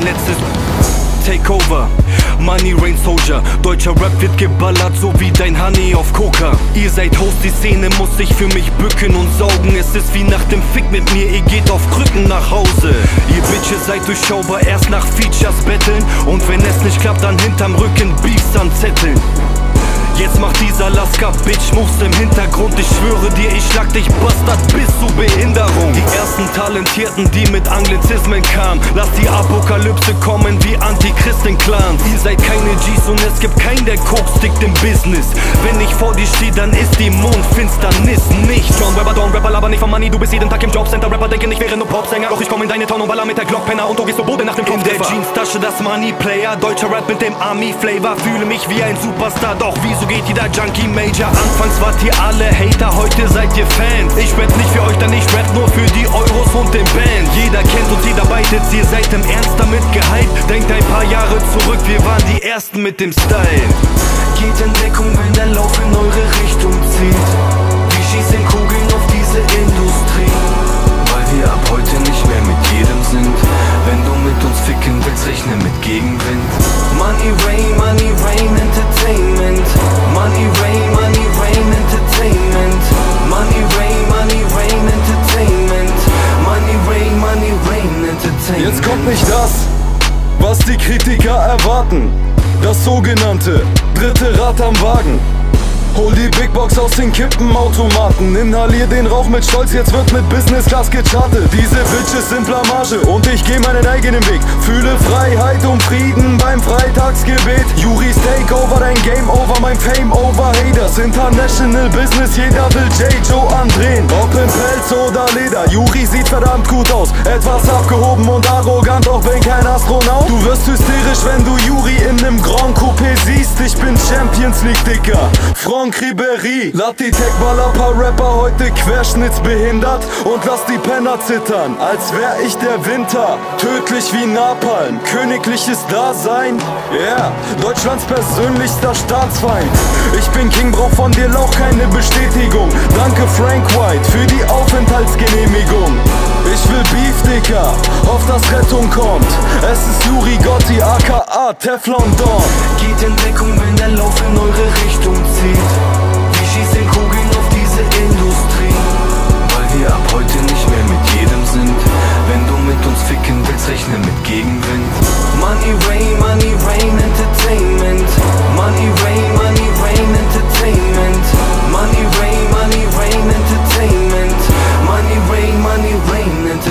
ein letztes Takeover. Money Rain Soldier, deutscher Rap wird geballert, so wie dein Honey auf Coca. Ihr seid Host, die Szene muss sich für mich bücken und saugen. Es ist wie nach dem Fick mit mir, ihr geht auf Krücken nach Hause. Ihr Bitches seid durchschaubar, erst nach Features betteln. Und wenn es nicht klappt, dann hinterm Rücken Beefs anzetteln. Jetzt macht dieser Laska Bitch Moves im Hintergrund. Ich schwöre dir, ich schlag dich Bastard bis zu Behinderung. Die ersten Talentierten, die mit Anglizismen kamen. Lass die Apokalypse kommen wie Antichristen-Clans. Ihr seid keine Gs und es gibt keinen, der Koks stickt im Business. Wenn ich vor dir stehe, dann ist die Mondfinsternis nicht John Rapper, Don Rapper, aber nicht von Money. Du bist jeden Tag im Jobcenter. Rapper denken, ich wäre nur Popsänger. Doch ich komm in deine Town und baller mit der Glockpenner Und du gehst zu Boden nach dem In der Jeans-Tasche das Money-Player Deutscher Rap mit dem Army-Flavor Fühle mich wie ein Superstar, doch wieso geht jeder Junkie Major. Anfangs wart ihr alle Hater, heute seid ihr Fans. Ich rap nicht für euch, denn ich rap nur für die Euros und den Band Jeder kennt uns, jeder beitet, ihr seid im Ernst damit gehypt. Denkt ein paar Jahre zurück, wir waren die Ersten mit dem Style. Geht in Deckung, wenn der Lauf in eure Richtung zieht. Wir schießen Kugeln auf diese Industrie Weil wir ab heute nicht mehr mit jedem sind Kritiker erwarten. Das sogenannte dritte Rad am Wagen. Hol die Big Box aus den Kippenautomaten Inhalier den Rauch mit Stolz, jetzt wird mit Business Class gechartet Diese Bitches sind Blamage und ich geh meinen eigenen Weg Fühle Freiheit und Frieden beim Freitagsgebet Juris Takeover, dein Game Over, mein Fame Over Haters International Business, jeder will J. Joe andrehen Ob Pelz oder Leder, Juri sieht verdammt gut aus. Etwas abgehoben und arrogant, auch wenn kein Astronaut. Du wirst hysterisch, wenn du Juri in nem Grand Coupé siehst. Ich bin Champions League Dicker, Franck die Tech-Baller, paar Rapper heute querschnittsbehindert. Und lass die Penner zittern, als wär ich der Winter. Tödlich wie Napalm, königliches Dasein. Yeah, Deutschlands persönlichster Staatsfeind. Ich bin King, brauch von dir Lauch keine Bestätigung. Danke Frank White für die Aufenthaltsgenehmigung. Ich will Beef, Dicker, hoff dass Rettung kommt. Es ist Juri Gotti, aka Teflon Don Geht in Deckung, wenn der Lauf in eure Richtung zieht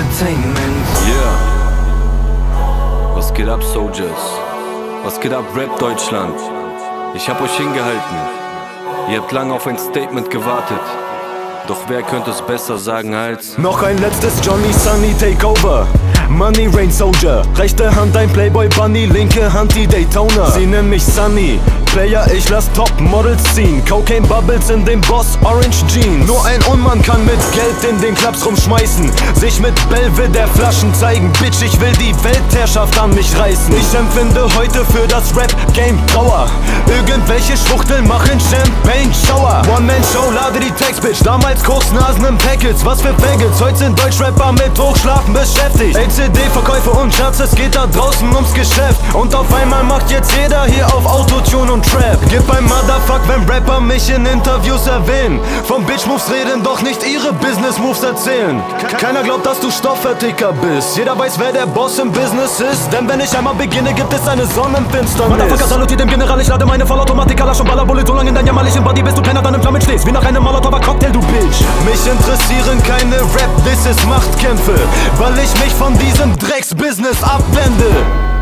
Entertainment Yeah. Was geht ab, Soldiers? Was geht ab, Rap Deutschland? Ich hab euch hingehalten. Ihr habt lange auf ein Statement gewartet. Doch wer könnte es besser sagen als Noch ein letztes Johnny Sunny Takeover. Money Rain Soldier. Rechte Hand ein Playboy Bunny, linke Hand die Daytona. Sie nennen mich Sunny. Player, ich lass Top Models ziehen. Cocaine Bubbles in dem Boss Orange Jeans. Nur ein Unmann kann mit Geld in den Clubs rumschmeißen. Sich mit Belvedere Flaschen zeigen. Bitch, ich will die Weltherrschaft an mich reißen. Ich empfinde heute für das Rap Game Trauer. Irgendwelche Schwuchteln machen Champagne Shower. One-Man-Show, lade die Text, Bitch. Damals Koksnasen im Packets. Was für Faggots. Heute sind Deutschrapper mit Hochschlafen beschäftigt. LCD-Verkäufe und Schatz, es geht da draußen ums Geschäft. Und auf einmal macht jetzt jeder hier auf Autotune und Trap. Gib beim Motherfuck, wenn Rapper mich in Interviews erwähnen. Vom Bitch-Moves reden, doch nicht ihre Business-Moves erzählen. Keiner glaubt, dass du Stoffverticker bist. Jeder weiß, wer der Boss im Business ist. Denn wenn ich einmal beginne, gibt es eine Sonnenfinsternis. Motherfucker, salutiert dem General, ich lade meine Vollautomatik, Kalasch und Ballerbullet so lange in dein jämmerlichen Body, bis du Penner dann im Flammen stehst. Wie nach einem Molotower Cocktail, du Bitch. Mich interessieren keine Rap, this ist Machtkämpfe. Weil ich mich von diesem Drecks-Business abwende.